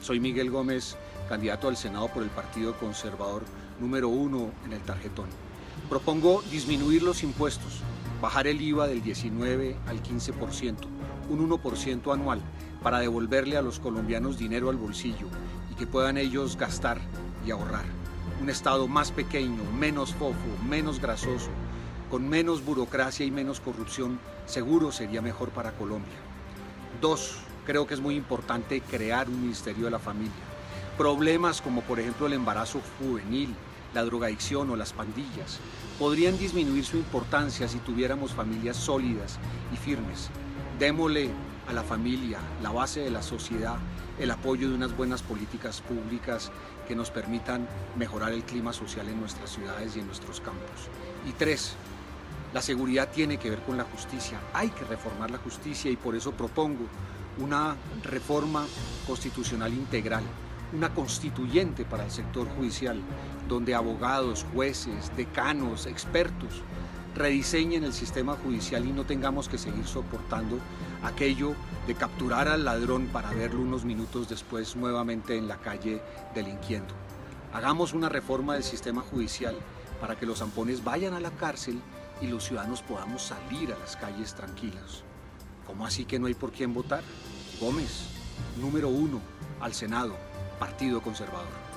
Soy Miguel Gómez, candidato al Senado por el Partido Conservador número uno en el tarjetón. Propongo disminuir los impuestos, bajar el IVA del 19 al 15%, un 1% anual, para devolverle a los colombianos dinero al bolsillo y que puedan ellos gastar y ahorrar. Un Estado más pequeño, menos fofo, menos grasoso, con menos burocracia y menos corrupción, seguro sería mejor para Colombia. Dos, creo que es muy importante crear un Ministerio de la Familia. Problemas como por ejemplo el embarazo juvenil, la drogadicción o las pandillas podrían disminuir su importancia si tuviéramos familias sólidas y firmes. Démosle a la familia, la base de la sociedad, el apoyo de unas buenas políticas públicas que nos permitan mejorar el clima social en nuestras ciudades y en nuestros campos. Y tres, la seguridad tiene que ver con la justicia. Hay que reformar la justicia y por eso propongo una reforma constitucional integral, una constituyente para el sector judicial, donde abogados, jueces, decanos, expertos rediseñen el sistema judicial y no tengamos que seguir soportando aquello de capturar al ladrón para verlo unos minutos después nuevamente en la calle delinquiendo. Hagamos una reforma del sistema judicial para que los zampones vayan a la cárcel y los ciudadanos podamos salir a las calles tranquilos. ¿Cómo así que no hay por quién votar? Gómez, número uno, al Senado, Partido Conservador.